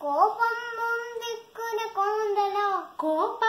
కోపం ముందిక్కున కొండలో కోపం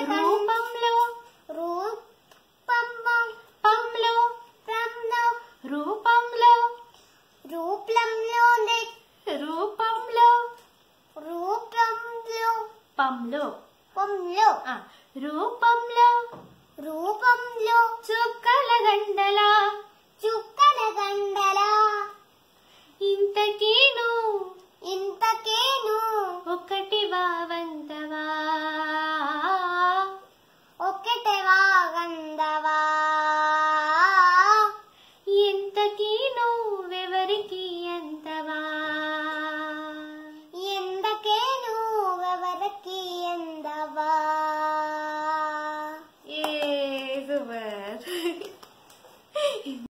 రూపంలో రూపంలో పంలో పంలో రూపంలో రూపంలో రూపంలో రూపంలో. పంలో. పంలో. ఆ, రూపంలో. రూపంలో. చుక్కల దండల చుక్కల గండల. ఇంతకీను. ఇంతకేను. ఒకటి వావంతవా về.